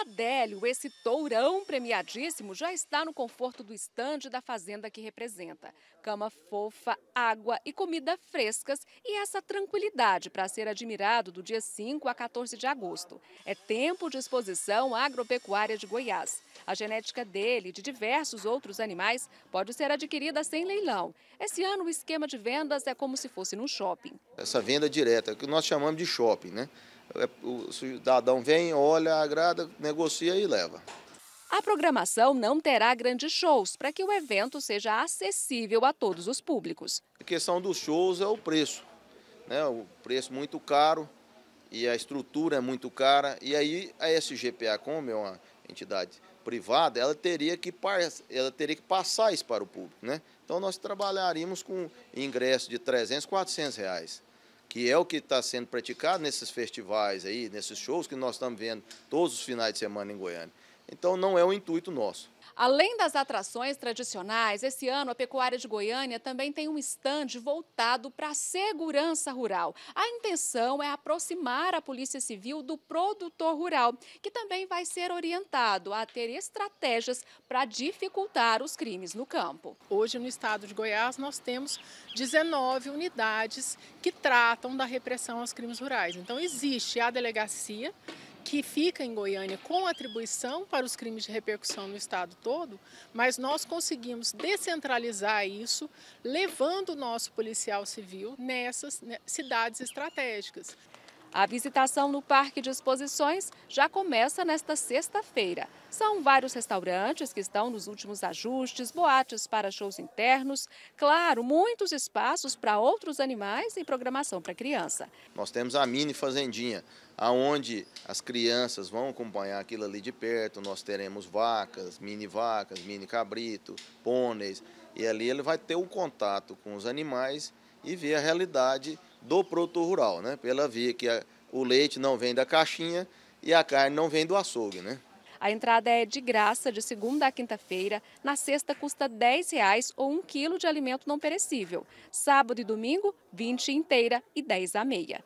Adélio, esse tourão premiadíssimo, já está no conforto do estande da fazenda que representa. Cama fofa, água e comida frescas e essa tranquilidade para ser admirado do dia 5 a 14 de agosto. É tempo de exposição agropecuária de Goiás. A genética dele e de diversos outros animais pode ser adquirida sem leilão. Esse ano o esquema de vendas é como se fosse num shopping. Essa venda direta, que nós chamamos de shopping, né? É, o cidadão vem, olha, agrada, negocia e leva. A programação não terá grandes shows para que o evento seja acessível a todos os públicos. A questão dos shows é o preço. Né? O preço muito caro e a estrutura é muito cara. E aí a SGPA, como é uma entidade privada, ela teria que, ela teria que passar isso para o público. Né? Então nós trabalharíamos com ingresso de 300, 400 reais que é o que está sendo praticado nesses festivais aí, nesses shows que nós estamos vendo todos os finais de semana em Goiânia. Então não é o intuito nosso. Além das atrações tradicionais, esse ano a Pecuária de Goiânia também tem um estande voltado para a segurança rural. A intenção é aproximar a Polícia Civil do produtor rural, que também vai ser orientado a ter estratégias para dificultar os crimes no campo. Hoje, no estado de Goiás, nós temos 19 unidades que tratam da repressão aos crimes rurais. Então, existe a delegacia que fica em Goiânia com atribuição para os crimes de repercussão no estado todo, mas nós conseguimos descentralizar isso, levando o nosso policial civil nessas né, cidades estratégicas. A visitação no Parque de Exposições já começa nesta sexta-feira. São vários restaurantes que estão nos últimos ajustes, boates para shows internos, claro, muitos espaços para outros animais e programação para criança. Nós temos a mini fazendinha, aonde as crianças vão acompanhar aquilo ali de perto. Nós teremos vacas, mini vacas, mini cabrito, pôneis, e ali ele vai ter o um contato com os animais e ver a realidade do produtor rural, né? Pela via que a, o leite não vem da caixinha e a carne não vem do açougue, né? A entrada é de graça de segunda a quinta-feira. Na sexta custa R$ 10,00 ou um quilo de alimento não perecível. Sábado e domingo, 20 inteira e 10 a meia.